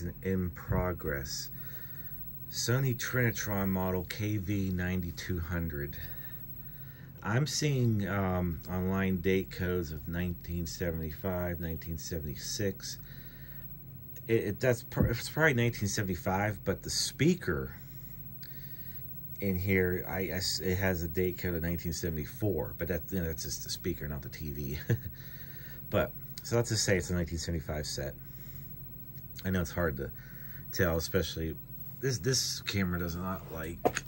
an in progress. Sony Trinitron model KV9200. I'm seeing um, online date codes of 1975, 1976. It, it that's it's probably 1975, but the speaker in here, I, I, it has a date code of 1974, but that, you know, that's just the speaker, not the TV. but, so let's just say it's a 1975 set. I know it's hard to tell, especially, this, this camera does not like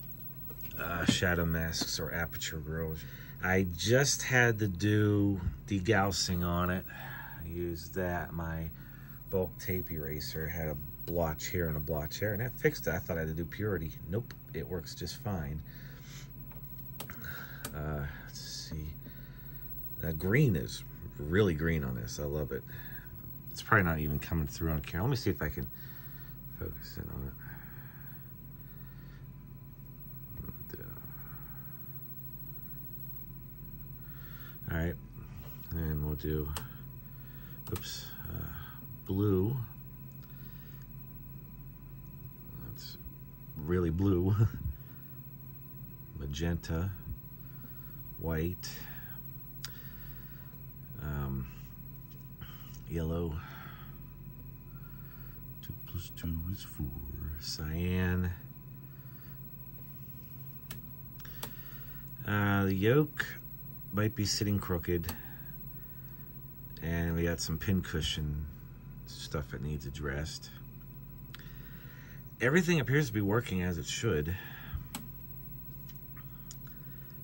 uh, shadow masks or aperture grills. I just had to do degaussing on it. I used that, my bulk tape eraser had a blotch here and a blotch there, and that fixed it. I thought I had to do purity. Nope, it works just fine. Uh, let's see. That green is really green on this. I love it. It's probably not even coming through on camera. Let me see if I can focus in on it. All right, and we'll do, oops, uh, blue. That's really blue, magenta, white, um, yellow, 2 plus 2 is 4, cyan, uh, the yoke might be sitting crooked, and we got some pin cushion stuff that needs addressed. Everything appears to be working as it should.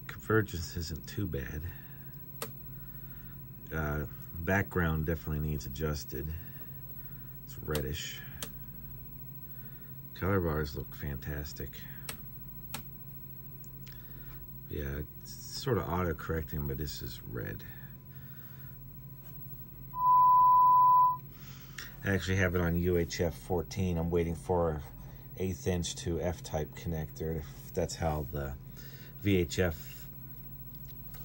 Convergence isn't too bad. Uh, background definitely needs adjusted. It's reddish. Color bars look fantastic. Yeah, it's sort of auto-correcting, but this is red. I actually have it on UHF 14. I'm waiting for eighth inch to F-type connector. That's how the VHF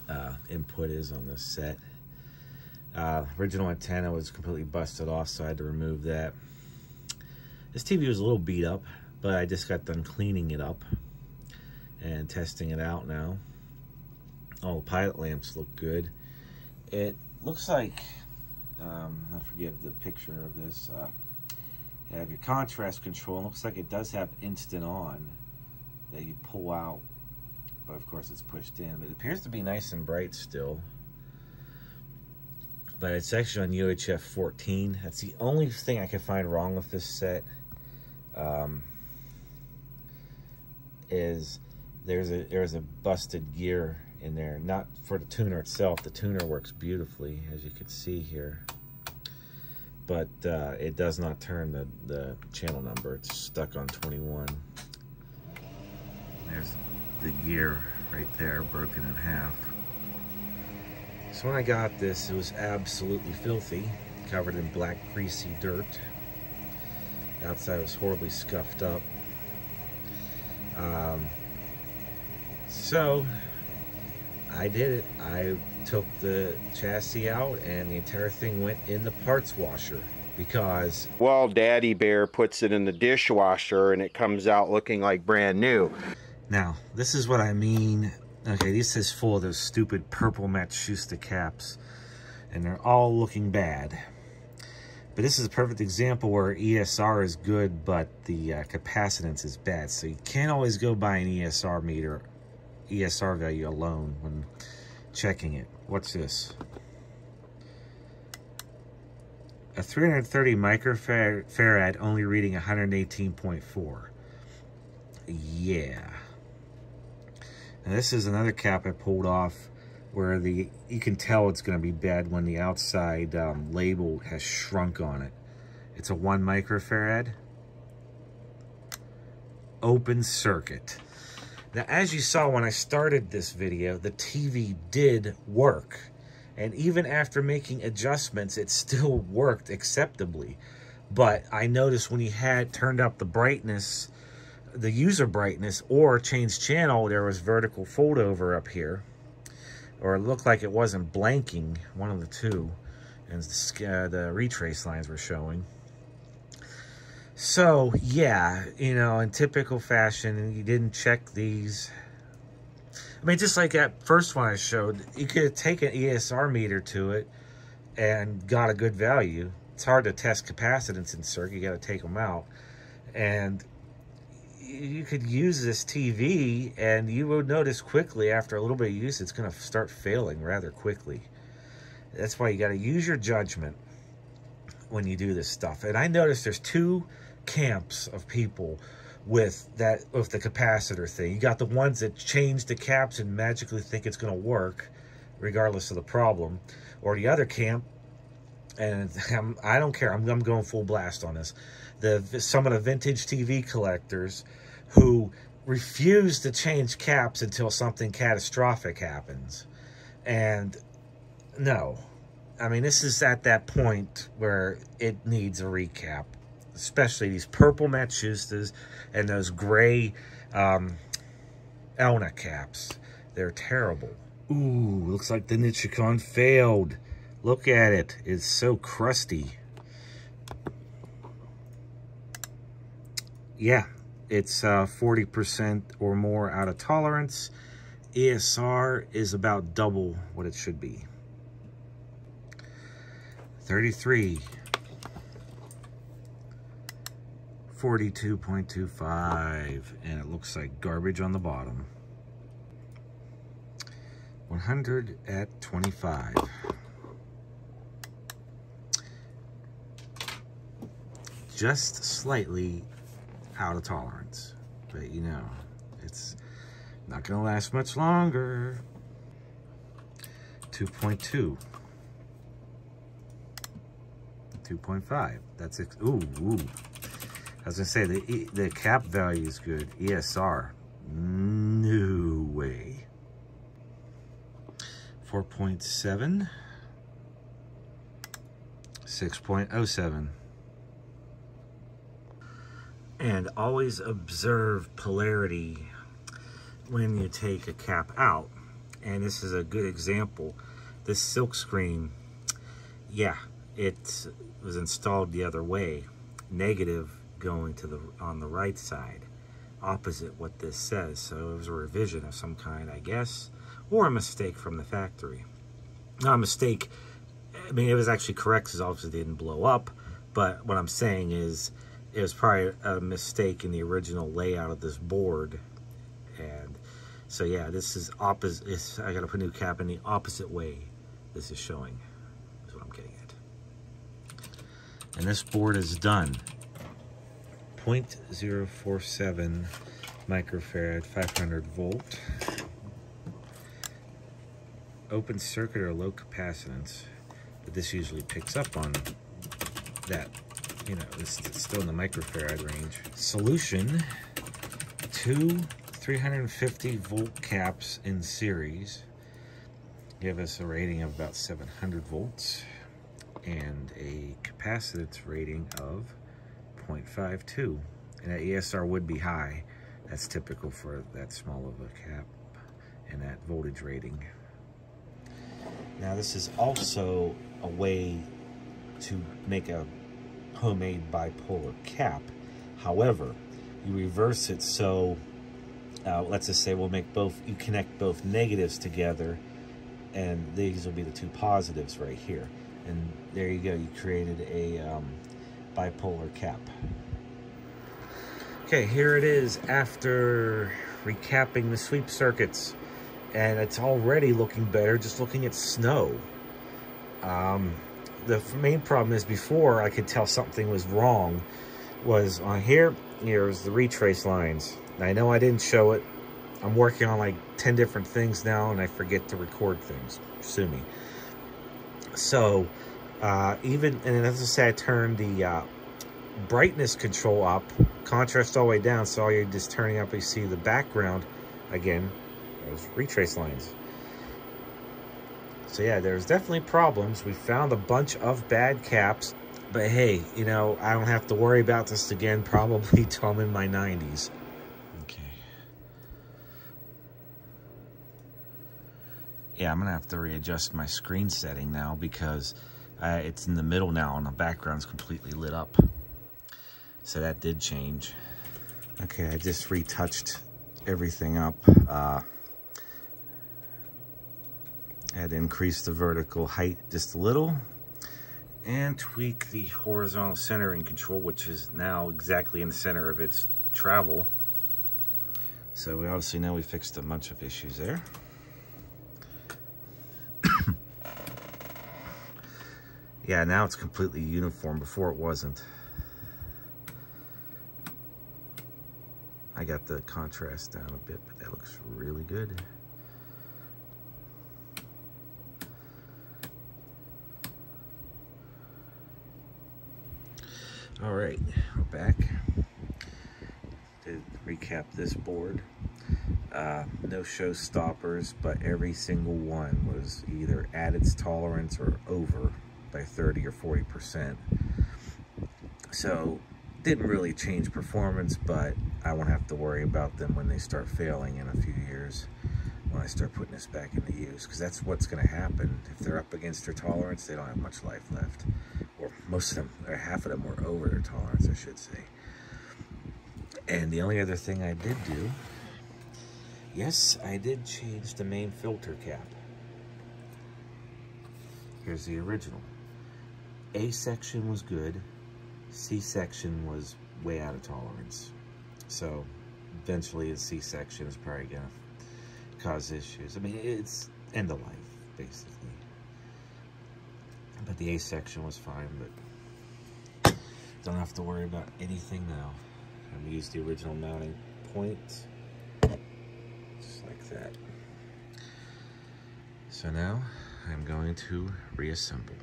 uh, input is on this set. Uh, original antenna was completely busted off, so I had to remove that. This TV was a little beat up, but I just got done cleaning it up and testing it out now. All the pilot lamps look good. It looks like, um, I forget the picture of this, uh, you have your contrast control. It looks like it does have instant on that you pull out, but of course it's pushed in. But it appears to be nice and bright still. But it's actually on UHF 14. That's the only thing I can find wrong with this set. Um, is there's a there's a busted gear in there. Not for the tuner itself. The tuner works beautifully, as you can see here but uh, it does not turn the, the channel number. It's stuck on 21. There's the gear right there, broken in half. So when I got this, it was absolutely filthy, covered in black greasy dirt. Outside was horribly scuffed up. Um, so I did it. I took the chassis out and the entire thing went in the parts washer because well daddy bear puts it in the dishwasher and it comes out looking like brand new now this is what i mean okay this is full of those stupid purple matsushita caps and they're all looking bad but this is a perfect example where esr is good but the uh, capacitance is bad so you can't always go by an esr meter esr value alone when checking it What's this? A 330 microfarad only reading 118.4. Yeah. And this is another cap I pulled off where the you can tell it's going to be bad when the outside um, label has shrunk on it. It's a 1 microfarad. Open circuit. Now, as you saw when I started this video, the TV did work. And even after making adjustments, it still worked acceptably. But I noticed when you had turned up the brightness, the user brightness, or change channel, there was vertical fold over up here. Or it looked like it wasn't blanking, one of the two. And the, uh, the retrace lines were showing. So, yeah, you know, in typical fashion, you didn't check these. I mean, just like that first one I showed, you could have taken ESR meter to it and got a good value. It's hard to test capacitance in circuit. You got to take them out. And you could use this TV and you will notice quickly after a little bit of use, it's going to start failing rather quickly. That's why you got to use your judgment when you do this stuff. And I noticed there's two camps of people with that with the capacitor thing. You got the ones that change the caps and magically think it's going to work regardless of the problem, or the other camp and I'm, I do not care. I'm, I'm going full blast on this. The some of the vintage TV collectors who refuse to change caps until something catastrophic happens, and no, I mean this is at that point where it needs a recap especially these purple Matsushitas and those gray um, Elna caps. They're terrible. Ooh, looks like the Nichicon failed. Look at it. It's so crusty. Yeah, it's 40% uh, or more out of tolerance. ESR is about double what it should be. 33. 42.25 and it looks like garbage on the bottom 100 at 25 just slightly out of tolerance but you know it's not gonna last much longer 2.2 2.5 that's it ooh ooh I was gonna say the the cap value is good. ESR, no way. 4.7, 6.07. And always observe polarity when you take a cap out. And this is a good example. This silk screen, yeah, it was installed the other way. Negative going to the on the right side, opposite what this says. So it was a revision of some kind, I guess, or a mistake from the factory. Not a mistake. I mean, it was actually correct because obviously it didn't blow up. But what I'm saying is, it was probably a mistake in the original layout of this board. And so yeah, this is opposite. I got to put a new cap in the opposite way. This is showing. Is what I'm getting at. And this board is done. 0.047 microfarad, 500 volt. Open circuit or low capacitance, but this usually picks up on that. You know, it's, still in the microfarad range. Solution, two 350 volt caps in series give us a rating of about 700 volts and a capacitance rating of 0.52. And that ESR would be high. That's typical for that small of a cap and that voltage rating. Now this is also a way to make a homemade bipolar cap. However, you reverse it so, uh, let's just say we'll make both, you connect both negatives together and these will be the two positives right here. And there you go, you created a um, bipolar cap. Okay, here it is after recapping the sweep circuits. And it's already looking better just looking at snow. Um, the main problem is before I could tell something was wrong was on here, here's the retrace lines. I know I didn't show it. I'm working on like 10 different things now and I forget to record things. Sue me. So, uh, even, and as I say, I turned the uh, brightness control up, contrast all the way down, so all you're just turning up, you see the background, again, those retrace lines. So yeah, there's definitely problems. We found a bunch of bad caps, but hey, you know, I don't have to worry about this again probably till I'm in my 90s. Okay. Yeah, I'm gonna have to readjust my screen setting now because uh, it's in the middle now and the background's completely lit up. So that did change. Okay, I just retouched everything up. Uh, had increased the vertical height just a little and tweak the horizontal centering control, which is now exactly in the center of its travel. So we obviously know we fixed a bunch of issues there. yeah, now it's completely uniform. Before it wasn't. I got the contrast down a bit, but that looks really good. All right, we're back to recap this board. Uh, no showstoppers, but every single one was either at its tolerance or over by 30 or 40%. So didn't really change performance, but I won't have to worry about them when they start failing in a few years when I start putting this back into use because that's what's going to happen. If they're up against their tolerance, they don't have much life left. Most of them, or half of them were over their tolerance, I should say. And the only other thing I did do, yes, I did change the main filter cap. Here's the original. A section was good. C section was way out of tolerance. So eventually the C section is probably gonna cause issues. I mean, it's end of life, basically. But the A section was fine, but don't have to worry about anything now. I'm gonna use the original mounting point, just like that. So now I'm going to reassemble.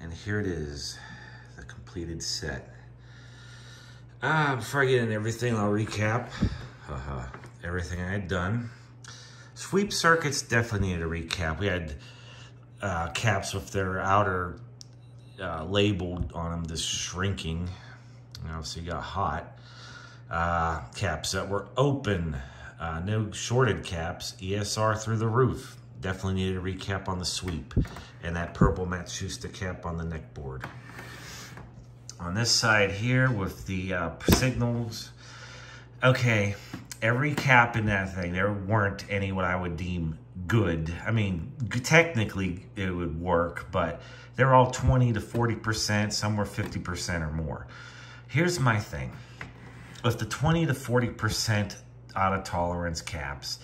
And here it is, the completed set. Ah, before I get into everything, I'll recap. Uh everything I had done. Sweep circuits definitely needed a recap. We had uh, caps with their outer uh, labeled on them, just shrinking. Obviously got hot. Uh, caps that were open, uh, no shorted caps, ESR through the roof. Definitely needed a recap on the sweep. And that purple Matsushita cap on the neck board. On this side here with the uh, signals, okay, every cap in that thing, there weren't any what I would deem good. I mean, technically it would work, but they're all 20 to 40%, some were 50% or more. Here's my thing. With the 20 to 40% out of tolerance caps,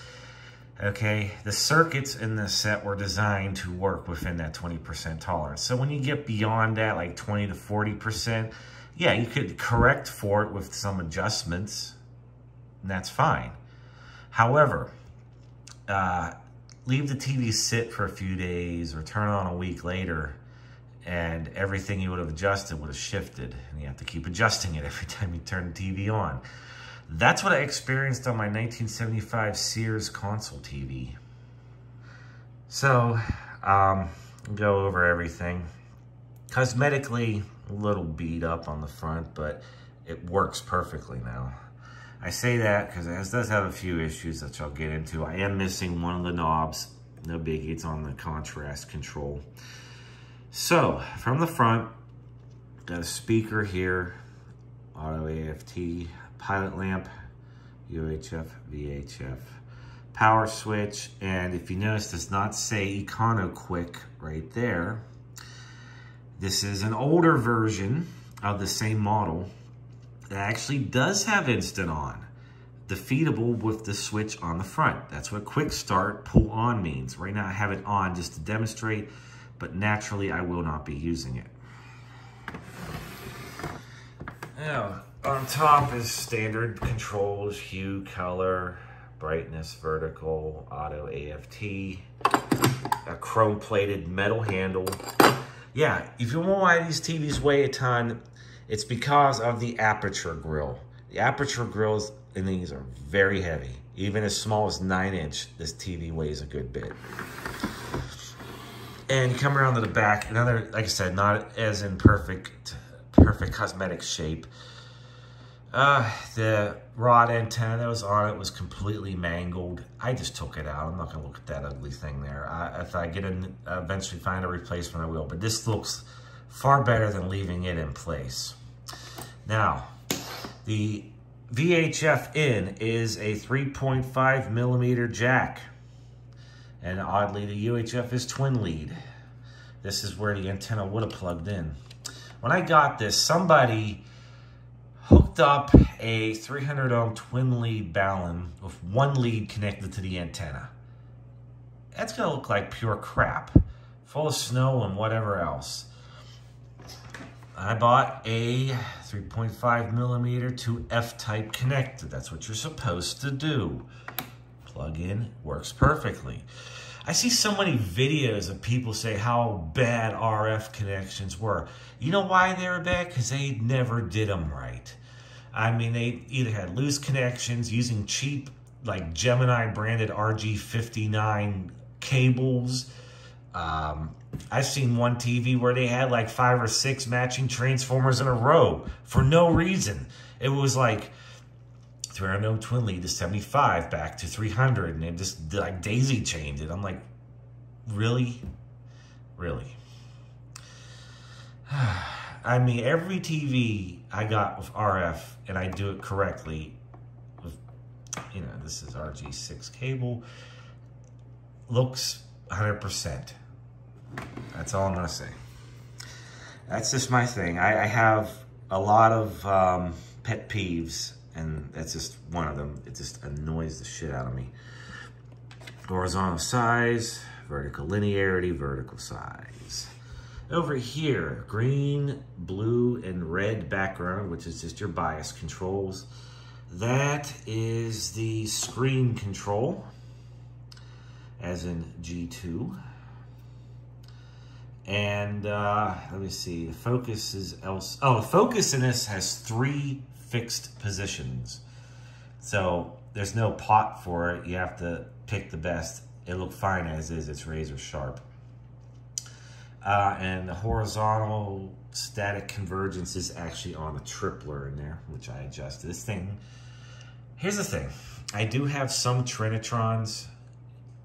okay, the circuits in the set were designed to work within that 20% tolerance. So when you get beyond that, like 20 to 40%, yeah, you could correct for it with some adjustments, and that's fine. However, uh, leave the TV sit for a few days or turn on a week later and everything you would have adjusted would have shifted and you have to keep adjusting it every time you turn the TV on. That's what I experienced on my 1975 Sears console TV. So, um, go over everything. Cosmetically, a little beat up on the front, but it works perfectly now. I say that because it does have a few issues that I'll get into. I am missing one of the knobs. No biggie, it's on the contrast control. So, from the front, got a speaker here, auto AFT, pilot lamp, UHF, VHF, power switch, and if you notice, does not say EconoQuick right there. This is an older version of the same model it actually does have instant on. Defeatable with the switch on the front. That's what quick start pull on means. Right now I have it on just to demonstrate, but naturally I will not be using it. Now, on top is standard controls, hue, color, brightness, vertical, auto AFT, a chrome plated metal handle. Yeah, if you want to why these TVs weigh a ton, it's because of the aperture grill. The aperture grills in these are very heavy. Even as small as nine inch, this TV weighs a good bit. And come around to the back, another, like I said, not as in perfect, perfect cosmetic shape. Uh, the rod antenna that was on it was completely mangled. I just took it out. I'm not gonna look at that ugly thing there. I, if I get in, eventually find a replacement, I will. But this looks far better than leaving it in place. Now, the VHF in is a 3.5 millimeter jack. And oddly, the UHF is twin lead. This is where the antenna would have plugged in. When I got this, somebody hooked up a 300 ohm twin lead balun with one lead connected to the antenna. That's gonna look like pure crap, full of snow and whatever else. I bought a 3.5 millimeter to F-type connector. That's what you're supposed to do. Plug in, works perfectly. I see so many videos of people say how bad RF connections were. You know why they were bad? Because they never did them right. I mean, they either had loose connections using cheap, like Gemini branded RG59 cables, um, I've seen one TV where they had like five or six matching transformers in a row for no reason. It was like 300 twin lead to 75 back to 300 and they just like daisy chained it. I'm like, really? Really? I mean, every TV I got with RF and I do it correctly with, you know, this is RG6 cable, looks 100%. That's all I'm gonna say. That's just my thing. I, I have a lot of um, pet peeves, and that's just one of them. It just annoys the shit out of me. Horizontal size, vertical linearity, vertical size. Over here, green, blue, and red background, which is just your bias controls. That is the screen control, as in G2. And uh, let me see, the focus is else. Oh, the focus in this has three fixed positions. So there's no pot for it. You have to pick the best. It looked fine as is. It's razor sharp. Uh, and the horizontal static convergence is actually on a tripler in there, which I adjusted. This thing, here's the thing. I do have some Trinitrons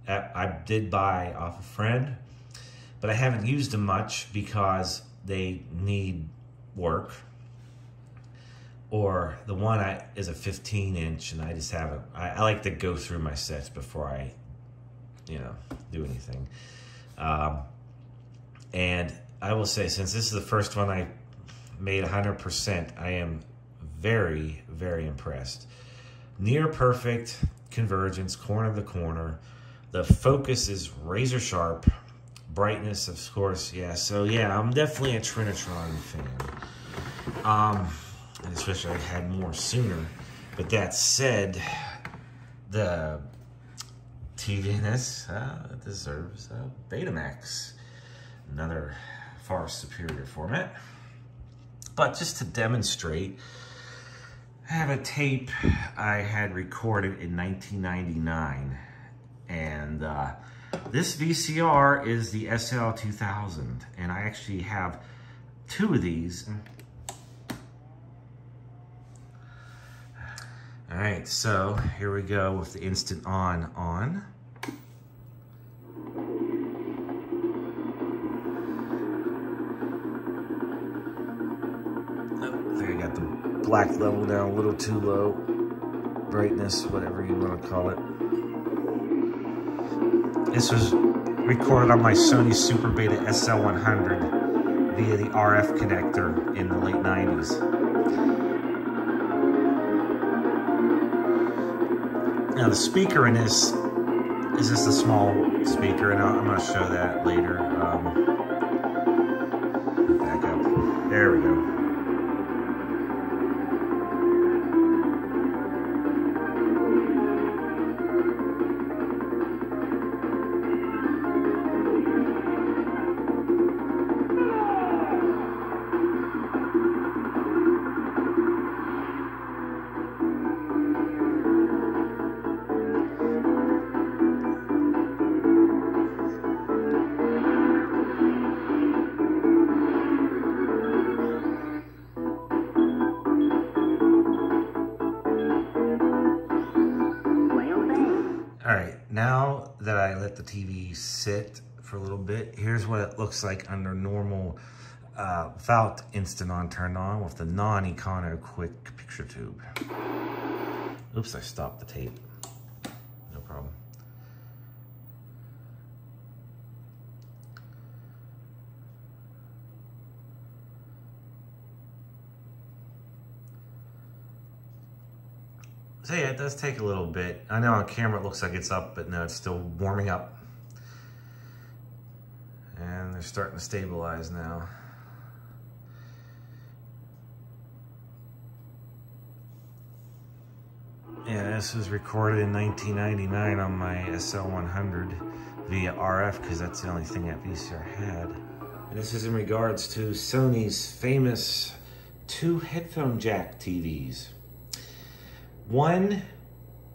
that I did buy off a friend but I haven't used them much because they need work. Or the one I, is a 15 inch and I just haven't, I, I like to go through my sets before I, you know, do anything. Um, and I will say, since this is the first one I made 100%, I am very, very impressed. Near perfect convergence, corner to corner. The focus is razor sharp brightness, of course, yeah. So yeah, I'm definitely a Trinitron fan. Um, and especially I had more sooner. But that said, the TVNS uh, deserves a Betamax, another far superior format. But just to demonstrate, I have a tape I had recorded in 1999, and uh, this VCR is the SL2000, and I actually have two of these. All right, so here we go with the instant on on. I think I got the black level down a little too low. Brightness, whatever you want to call it. This was recorded on my Sony Super Beta SL100 via the RF connector in the late 90s. Now the speaker in this is just a small speaker, and I'm going to show that later. Um, looks like under normal uh, without instant on turned on with the non-Econo quick picture tube. Oops, I stopped the tape. No problem. So yeah, it does take a little bit. I know on camera it looks like it's up, but no, it's still warming up. They're starting to stabilize now. Yeah, this was recorded in 1999 on my SL100 via RF because that's the only thing that VCR had. And this is in regards to Sony's famous two headphone jack TVs. One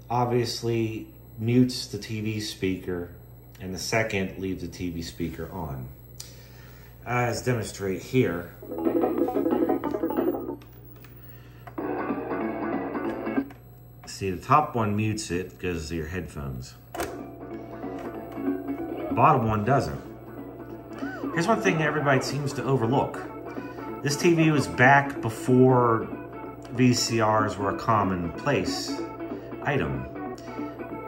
obviously mutes the TV speaker and the second leaves the TV speaker on. As demonstrate here, See, the top one mutes it because of your headphones. The bottom one doesn't. Here's one thing everybody seems to overlook. This TV was back before VCRs were a commonplace item.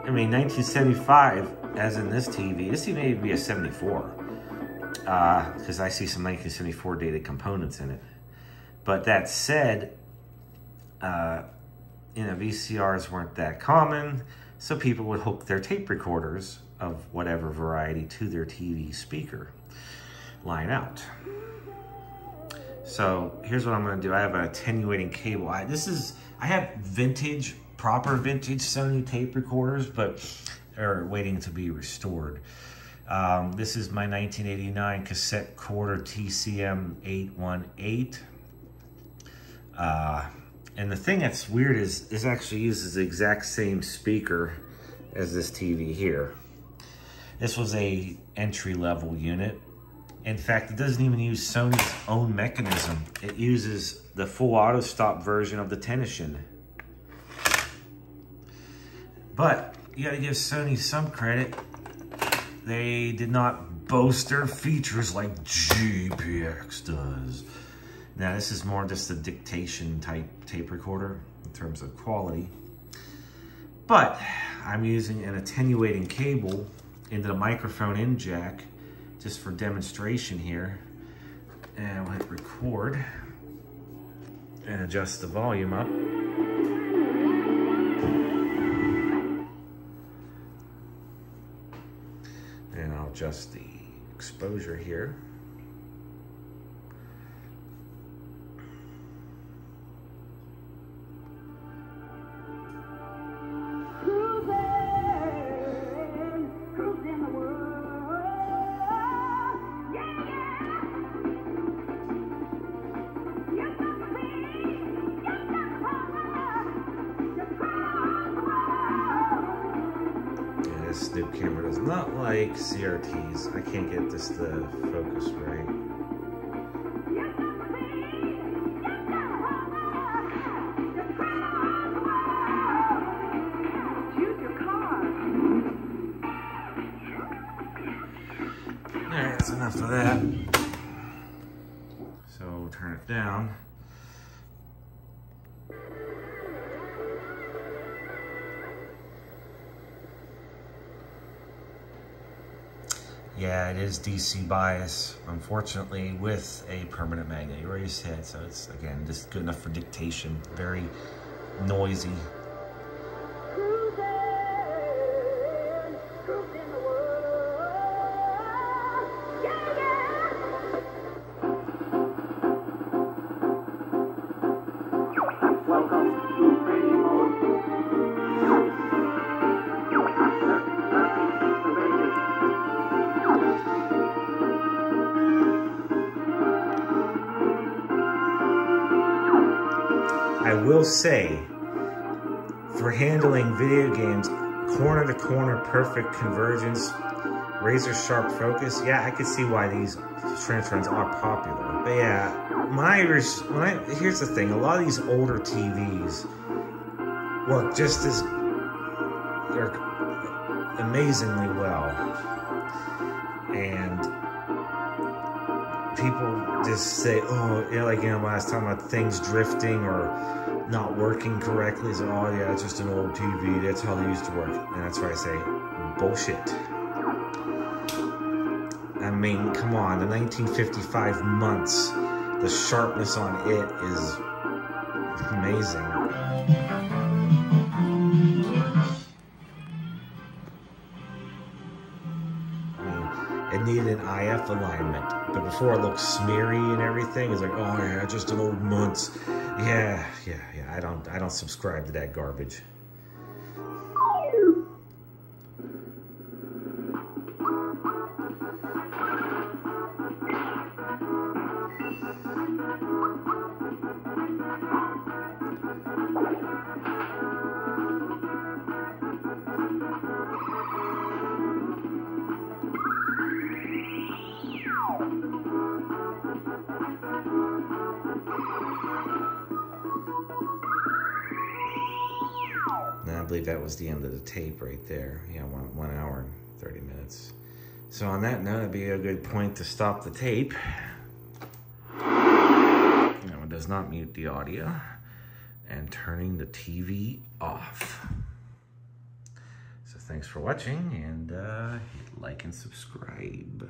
I mean, 1975, as in this TV, this TV may be a 74. Because uh, I see some 1974 dated components in it. But that said, uh, you know, VCRs weren't that common, so people would hook their tape recorders of whatever variety to their TV speaker line out. So here's what I'm gonna do. I have an attenuating cable. I, this is, I have vintage, proper vintage Sony tape recorders, but are waiting to be restored. Um, this is my 1989 cassette corder TCM 818. Uh, and the thing that's weird is this actually uses the exact same speaker as this TV here. This was a entry level unit. In fact, it doesn't even use Sony's own mechanism. It uses the full auto stop version of the Tanashin. But you gotta give Sony some credit. They did not boast their features like JPX does. Now this is more just a dictation type tape recorder in terms of quality. But I'm using an attenuating cable into the microphone in jack just for demonstration here. And we'll hit record and adjust the volume up. Adjust the exposure here. Can't get this to focus right. Alright, that's enough of that. So we'll turn it down. Yeah, it is DC bias, unfortunately, with a permanent magnet You erase head. So it's, again, just good enough for dictation. Very noisy. Will say, for handling video games, corner to corner, perfect convergence, razor sharp focus, yeah, I could see why these Trinitron are popular. But yeah, when I, here's the thing, a lot of these older TVs work just as, work amazingly well. And people just say, oh, yeah, like, you know, when I was talking about things drifting or not working correctly, so, oh, yeah, it's just an old TV. That's how they used to work. And that's why I say, bullshit. I mean, come on, the 1955 Muntz, the sharpness on it is amazing. I mean, it needed an IF alignment. But before it looked smeary and everything, it's like, oh yeah, just an old Muntz. Yeah, yeah, yeah. I don't I don't subscribe to that garbage. Believe that was the end of the tape right there. Yeah, one, one hour and 30 minutes. So on that note, it'd be a good point to stop the tape. No, it does not mute the audio. And turning the TV off. So thanks for watching and uh, like and subscribe.